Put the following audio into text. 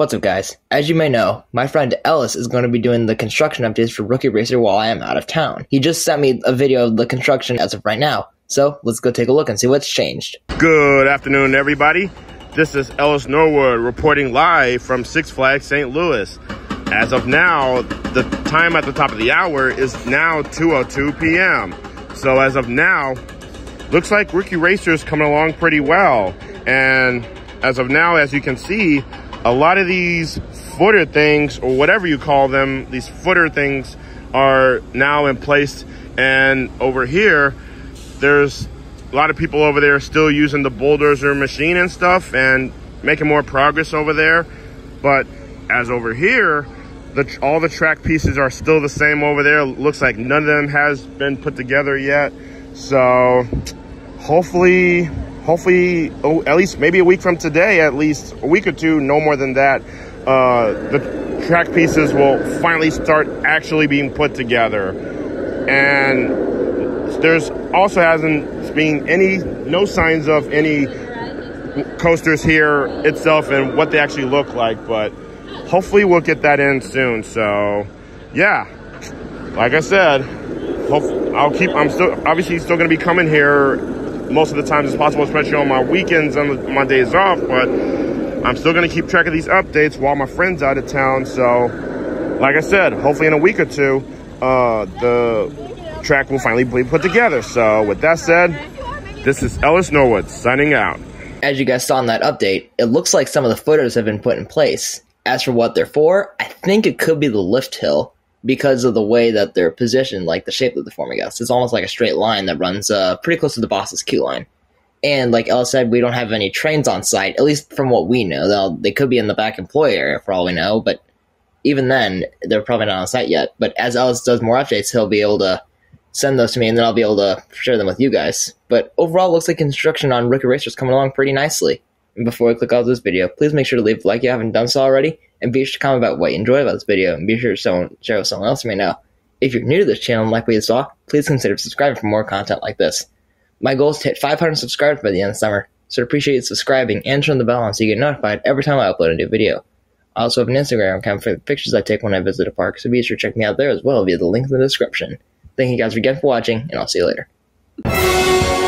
What's up, guys? As you may know, my friend Ellis is going to be doing the construction updates for Rookie Racer while I am out of town. He just sent me a video of the construction as of right now, so let's go take a look and see what's changed. Good afternoon, everybody. This is Ellis Norwood reporting live from Six Flags St. Louis. As of now, the time at the top of the hour is now 2.02 p.m. So as of now, looks like Rookie Racer is coming along pretty well. And as of now, as you can see, a lot of these footer things or whatever you call them, these footer things are now in place. And over here, there's a lot of people over there still using the bulldozer machine and stuff and making more progress over there. But as over here, the, all the track pieces are still the same over there. Looks like none of them has been put together yet. So hopefully hopefully, oh, at least maybe a week from today, at least a week or two, no more than that, uh, the track pieces will finally start actually being put together. And there's also hasn't been any, no signs of any coasters here itself and what they actually look like, but hopefully we'll get that in soon. So, yeah, like I said, hope, I'll keep, I'm still, obviously still going to be coming here most of the times as possible, especially on my weekends and my days off. But I'm still going to keep track of these updates while my friend's out of town. So, like I said, hopefully in a week or two, uh, the track will finally be put together. So, with that said, this is Ellis Norwood signing out. As you guys saw in that update, it looks like some of the footers have been put in place. As for what they're for, I think it could be the lift hill because of the way that they're positioned, like the shape of the form, I guess. It's almost like a straight line that runs uh, pretty close to the boss's queue line. And like Ella said, we don't have any trains on site, at least from what we know. They'll, they could be in the back employee area for all we know, but even then, they're probably not on site yet. But as Ellis does more updates, he'll be able to send those to me, and then I'll be able to share them with you guys. But overall, looks like construction on Rookie Racer is coming along pretty nicely. And before we click off this video, please make sure to leave a like if you haven't done so already, and be sure to comment about what you enjoyed about this video, and be sure to someone, share with someone else you may know. If you're new to this channel and like what you saw, please consider subscribing for more content like this. My goal is to hit 500 subscribers by the end of summer, so I'd appreciate you subscribing and turn the bell on so you get notified every time I upload a new video. I also have an Instagram account for the pictures I take when I visit a park, so be sure to check me out there as well via the link in the description. Thank you guys again for watching, and I'll see you later.